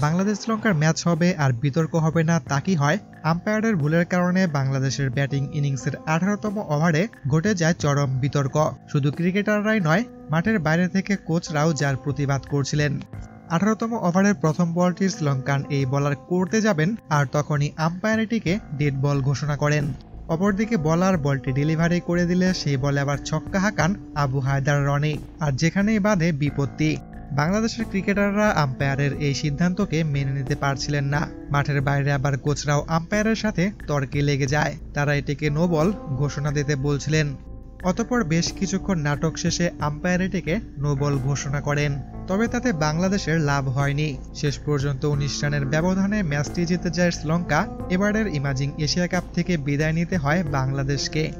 বাংলাদেশ শ্রীলঙ্কার ম্যাচ হবে আর বিতর্ক হবে না, তা কি হয়? আম্পায়ারের ভুলের কারণে বাংলাদেশের ব্যাটিং ইনিংসের আঠারোতম ওভারে ঘটে যায় চরম বিতর্ক। শুধু ক্রিকেটাররাই নয়, মাঠের বাইরে থেকে কোচরাও যার প্রতিবাদ করছিলেন। আঠারোতম ওভারের প্রথম বলটি শ্রীলঙ্কান এই বলার করতে যাবেন, আর তখনই আম্পায়ার এটিকে ডেড বল ঘোষণা করেন। অপরদিকে বলার বলটি ডেলিভারি করে দিলে সেই বলে আবার ছক্কা হাঁকান আবু হায়দার রনি। আর যেখানেই বাঁধে বিপত্তি। বাংলাদেশের ক্রিকেটাররা আম্পায়ারের এই সিদ্ধান্তকে মেনে নিতে পারছিলেন না। মাঠের বাইরে আবার কোচরাও আম্পায়ারের সাথে তর্কে লেগে যায়। তারা এটিকে নো বল ঘোষণা দিতে বলছিলেন। অতপর বেশ কিছুক্ষণ নাটক শেষে আম্পায়ার এটিকে নো ঘোষণা করেন। তবে তাতে বাংলাদেশের লাভ হয়নি। শেষ পর্যন্ত উনিশ রানের ব্যবধানে ম্যাচটি জিতে যায় শ্রীলঙ্কা। এবারের ইমাজিং এশিয়া কাপ থেকে বিদায় নিতে হয় বাংলাদেশকে।